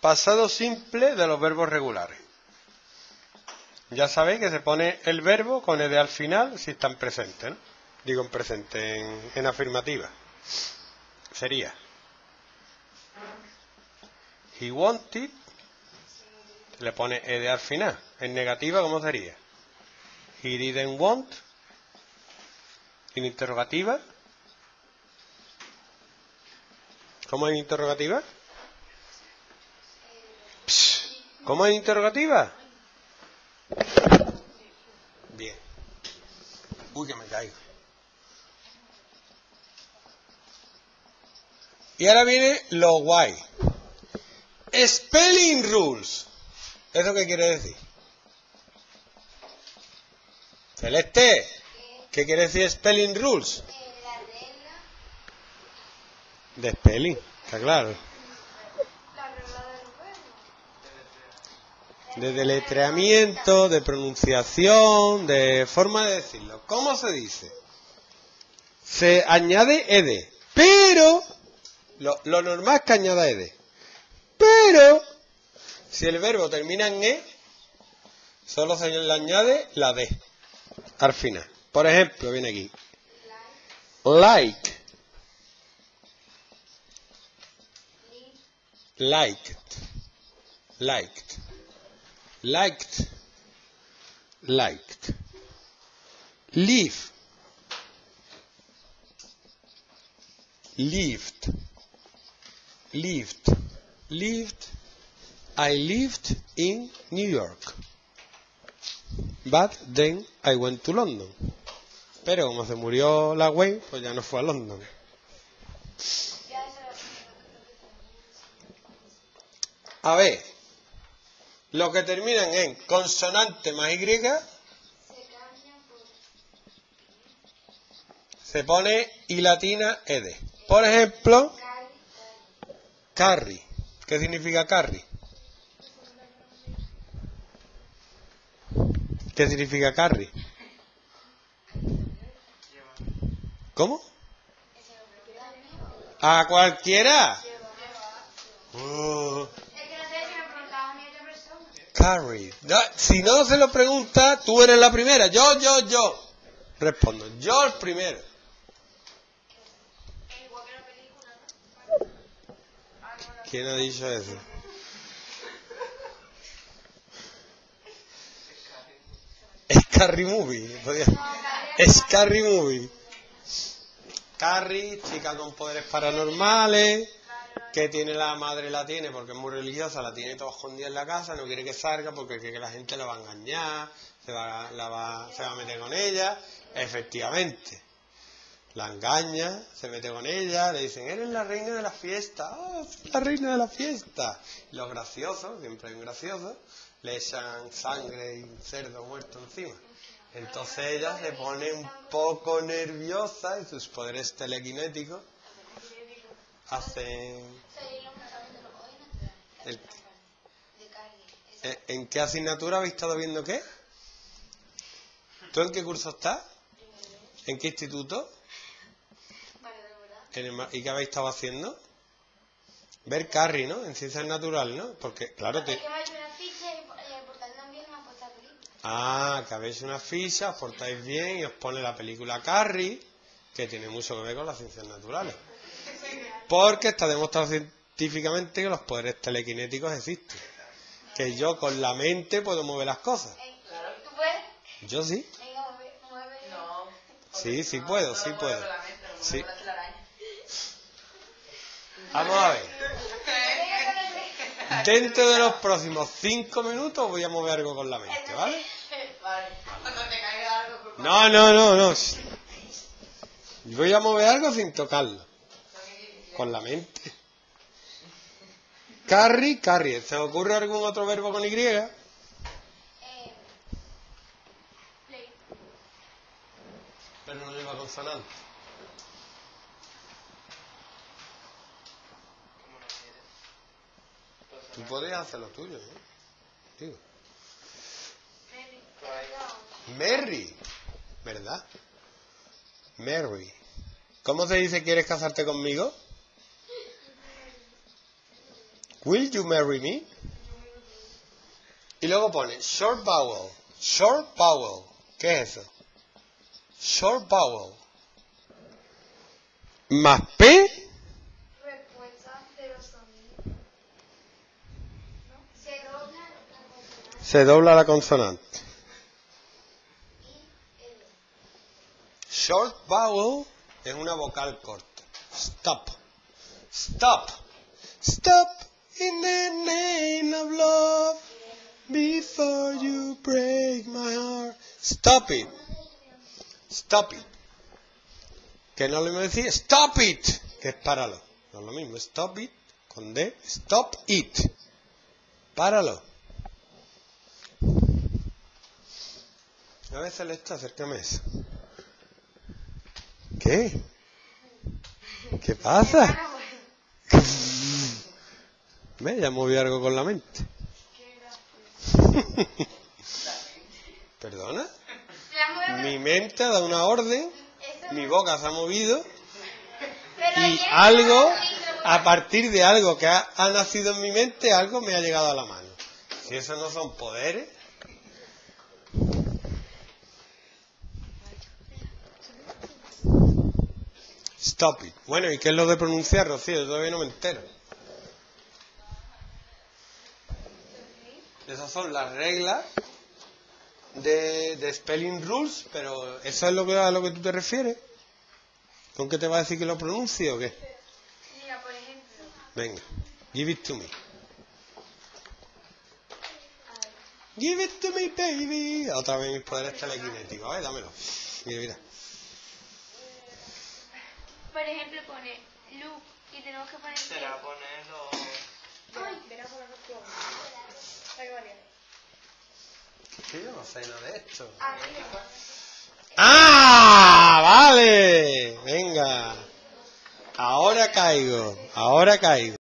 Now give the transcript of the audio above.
pasado simple de los verbos regulares. Ya sabéis que se pone el verbo con ed al final si están presentes, ¿no? Digo en presente, en, en afirmativa. Sería. He wanted. Le pone ed al final. En negativa, ¿cómo sería? He didn't want. En interrogativa. ¿Cómo en interrogativa? ¿Cómo en interrogativa? Bien. Uy, que me caigo. Y ahora viene lo guay. Spelling rules. ¿Eso qué quiere decir? Celeste, ¿qué quiere decir spelling rules? regla, De spelling, está claro. la regla del verbo. De deletreamiento, de pronunciación, de forma de decirlo. ¿Cómo se dice? Se añade ed, pero lo, normal es que añada ed. Pero si el verbo termina en e, solo se le añade la d al final. Por ejemplo, viene aquí. Like. Liked. Liked. Liked. Liked. Live. Lived. Lived. Lived. I lived in New York. But then I went to London. Pero como se murió la Wayne, pues ya no fue a London. A ver, lo que terminan en consonante más Y se cambia por se pone y latina ed. Por ejemplo, carry. ¿Qué significa carry? ¿Qué significa carry? ¿Cómo? ¿A cualquiera? Oh, Es que no sé si me preguntaba a mi otra No, si no se lo pregunta, tú eres la primera. Yo, yo, yo. Respondo. Yo el primero. ¿Quién ha dicho eso? Scary Movie. Scary Movie. Carrie, chica con poderes paranormales, que tiene la madre, la tiene porque es muy religiosa, la tiene toda escondida en la casa, no quiere que salga porque cree que la gente la va a engañar, se va, la va, se va a meter con ella. Efectivamente, la engaña, se mete con ella, le dicen, eres la reina de la fiesta, oh, la reina de la fiesta. Y los graciosos, siempre hay un gracioso, le echan sangre y cerdo muerto encima. Entonces ella se pone un poco nerviosa y sus poderes telequinéticos naturales. el-. ¿En- ¿En qué asignatura habéis estado viendo qué? ¿Tú en qué curso estás? ¿En qué instituto? ¿Y qué habéis estado haciendo? Ver Carrie, ¿no? En ciencias naturales, ¿no? Porque, claro, te... Eh. Ah, que habéis una ficha, os portáis bien y os pone la película Carrie, que tiene mucho que ver con las ciencias naturales. Porque está demostrado científicamente que los poderes telequinéticos existen. Que yo con la mente puedo mover las cosas. Eh, ¿Tú puedes? Yo sí. Venga, mueve. mueve. No. Sí, sí puedo, sí puedo. Sí. Vamos a ver. Dentro de los próximos cinco minutos voy a mover algo con la mente, ¿vale? No, no, no, no. Voy a mover algo sin tocarlo. Con la mente. Carry, carry. ¿Se ocurre algún otro verbo con Y? Eh, play. Pero no lleva consonante. Tú podrías hacer lo tuyo, ¿eh? Digo. ¿Verdad? Mary. ¿Cómo se dice quieres casarte conmigo? Will you marry me? Y luego pone short vowel. Short vowel. ¿Qué es eso? Short vowel. Más P. Se dobla la consonante Short vowel es una vocal corta. Stop. Stop. Stop in the name of love before you break my heart. Stop it. Stop it. Que no le mismo decir stop it, que es páralo. No es lo mismo. Stop it con D. Stop it. Páralo. A ver, Celeste, acércame a eso. ¿Qué? ¿Qué pasa? Ve, ya movió algo con la mente. ¿Perdona? Mi mente ha dado una orden, mi boca se ha movido y algo, a partir de algo que ha, ha nacido en mi mente, algo me ha llegado a la mano. Si esos no son poderes, Stop it. Bueno, ¿y qué es lo de pronunciar, Rocío? Yo todavía no me entero. Esas son las reglas de, de Spelling Rules, pero ¿eso es lo que, a lo que tú te refieres? ¿Con qué te va a decir que lo pronuncie o qué? Mira, por ejemplo. Venga, give it to me. Give it to me, baby. Otra vez mis poderes telequinéticos. A ver, dámelo. Mira, mira. Por ejemplo, pone look y tenemos que poner. Será ponerlo. Ay, verás por Ahí vale. Que yo no sé nada de esto. Arriba. ¡Ah! ¡Vale! Venga. Ahora caigo. Ahora caigo.